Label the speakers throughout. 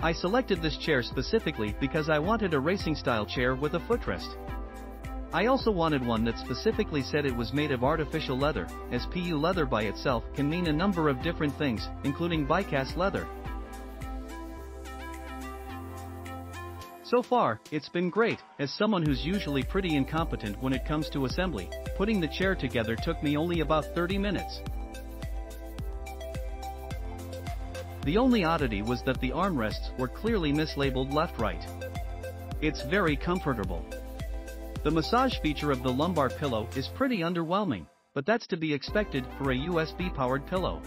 Speaker 1: I selected this chair specifically because I wanted a racing style chair with a footrest. I also wanted one that specifically said it was made of artificial leather, as PU leather by itself can mean a number of different things, including bicast leather. So far, it's been great, as someone who's usually pretty incompetent when it comes to assembly, putting the chair together took me only about 30 minutes. The only oddity was that the armrests were clearly mislabeled left-right. It's very comfortable. The massage feature of the lumbar pillow is pretty underwhelming, but that's to be expected for a USB-powered pillow.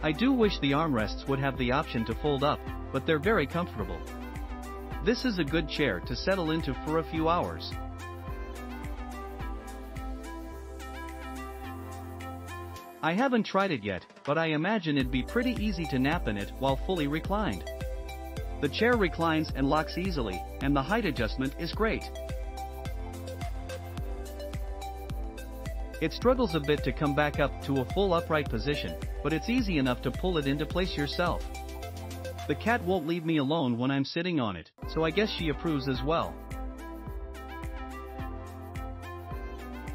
Speaker 1: I do wish the armrests would have the option to fold up, but they're very comfortable. This is a good chair to settle into for a few hours. I haven't tried it yet, but I imagine it'd be pretty easy to nap in it while fully reclined. The chair reclines and locks easily, and the height adjustment is great. It struggles a bit to come back up to a full upright position, but it's easy enough to pull it into place yourself. The cat won't leave me alone when I'm sitting on it, so I guess she approves as well.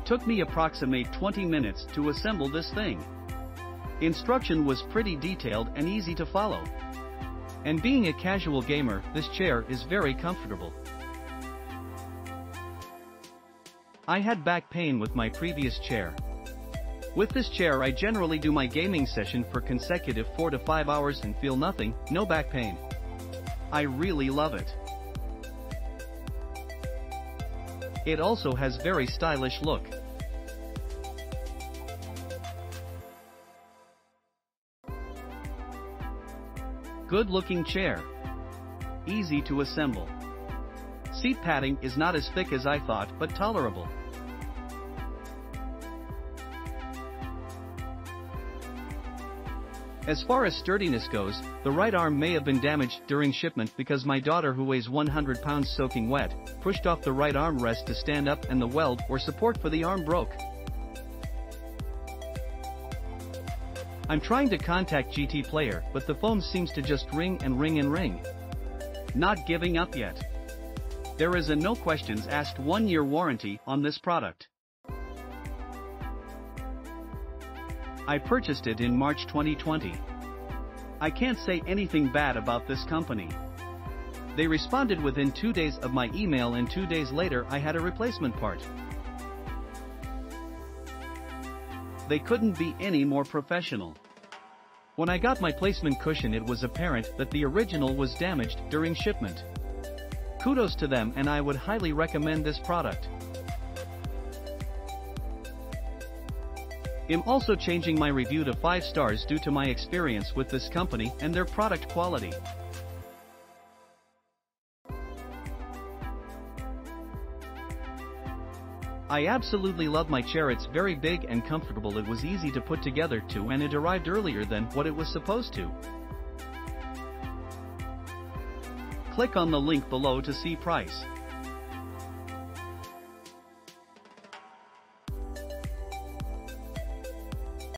Speaker 1: Took me approximate 20 minutes to assemble this thing. Instruction was pretty detailed and easy to follow. And being a casual gamer, this chair is very comfortable. I had back pain with my previous chair. With this chair I generally do my gaming session for consecutive 4 to 5 hours and feel nothing, no back pain. I really love it. It also has very stylish look. Good looking chair. Easy to assemble. Seat padding is not as thick as I thought but tolerable. As far as sturdiness goes, the right arm may have been damaged during shipment because my daughter who weighs 100 pounds soaking wet, pushed off the right arm rest to stand up and the weld or support for the arm broke. I'm trying to contact GT Player but the phone seems to just ring and ring and ring. Not giving up yet. There is a no questions asked one year warranty on this product. I purchased it in March 2020. I can't say anything bad about this company. They responded within two days of my email and two days later I had a replacement part. They couldn't be any more professional. When I got my placement cushion it was apparent that the original was damaged during shipment. Kudos to them and I would highly recommend this product. I'm also changing my review to 5 stars due to my experience with this company and their product quality. I absolutely love my chair it's very big and comfortable it was easy to put together too and it arrived earlier than what it was supposed to. Click on the link below to see price.